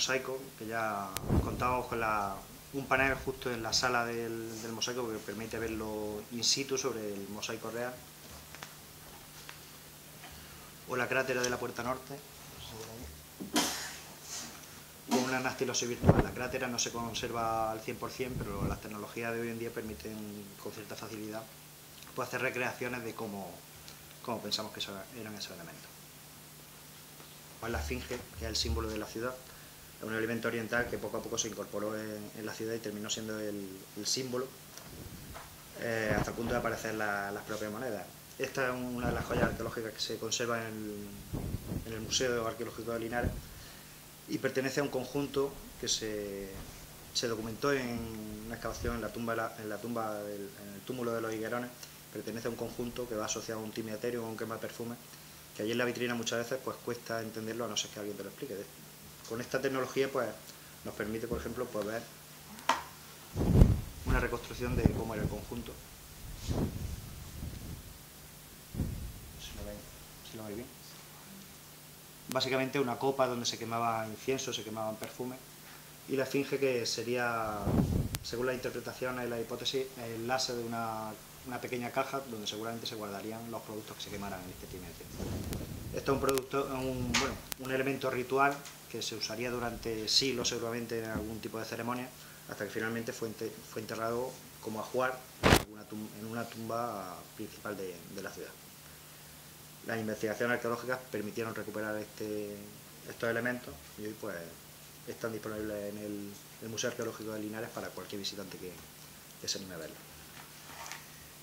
mosaico, que ya contamos con un panel justo en la sala del, mosaico que permite verlo in situ sobre el mosaico real. O la crátera de la puerta norte, con una anastilosis virtual. La crátera no se conserva al 100%, pero las tecnologías de hoy en día permiten con cierta facilidad pues, hacer recreaciones de cómo, pensamos que eran esos elementos. Pues la esfinge, que es el símbolo de la ciudad, un elemento oriental que poco a poco se incorporó en, la ciudad y terminó siendo el, símbolo eh, hasta el punto de aparecer las propias monedas. Esta es una de las joyas arqueológicas que se conserva en el, Museo Arqueológico de Linares y pertenece a un conjunto que se, documentó en una excavación en la tumba, en la tumba del, en el túmulo de los higuerones, pertenece a un conjunto que va asociado a un timiaterio o a un quema de perfume, que allí en la vitrina muchas veces pues cuesta entenderlo a no ser que alguien te lo explique. Con esta tecnología pues nos permite, por ejemplo, pues, ver una reconstrucción de cómo era el conjunto. Si lo veis bien básicamente una copa donde se quemaba incienso, se quemaban perfumes, y la esfinge que sería, según las interpretaciones y la hipótesis, el láser de una, pequeña caja donde seguramente se guardarían los productos que se quemaran en este timete. Esto es un, producto, un, bueno, un elemento ritual que se usaría durante siglos seguramente en algún tipo de ceremonia, hasta que finalmente fue, enterrado como ajuar en una tumba principal de la ciudad las investigaciones arqueológicas permitieron recuperar este, estos elementos y hoy pues están disponibles en el, Museo Arqueológico de Linares para cualquier visitante que, se anime a verlo.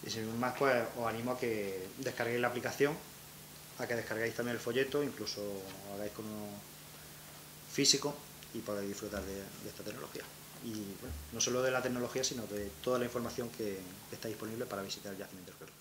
Y sin más pues os animo a que descarguéis la aplicación, a que descarguéis también el folleto, incluso hagáis con uno físico y podáis disfrutar de, esta tecnología. Y bueno, no solo de la tecnología, sino de toda la información que está disponible para visitar el yacimiento arqueológico.